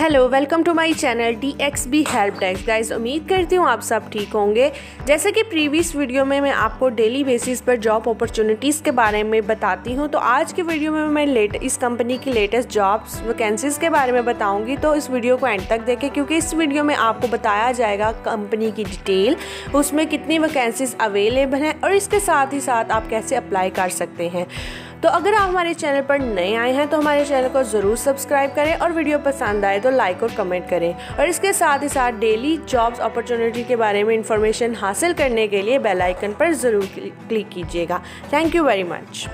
Hello welcome to my channel D X B help desk guys उम्मीद करती हूँ आप सब ठीक होंगे। जैसे कि प्रीवियस वीडियो में मैं आपको डेली बेसिस पर जॉब अपॉर्चुनिटीज़ के बारे में बताती हूँ तो आज के वीडियो में मैं लेट इस कंपनी की लेटेस्ट जॉब्स वैकेंसीज़ के बारे में बताऊँगी। तो इस वीडियो को एंड तक देखें, क्योंकि इस वीडियो में आपको बताया जाएगा कंपनी की डिटेल उसमें कितनी वैकेंसीज अवेलेबल हैं और इसके साथ ही साथ आप कैसे अप्लाई कर सकते हैं। तो अगर आप हमारे चैनल पर नए आए हैं तो हमारे चैनल को ज़रूर सब्सक्राइब करें और वीडियो पसंद आए तो लाइक और कमेंट करें। और इसके साथ ही साथ डेली जॉब्स अपॉर्चुनिटी के बारे में इंफॉर्मेशन हासिल करने के लिए बेलाइकन पर ज़रूर क्लिक कीजिएगा। Thank you very much.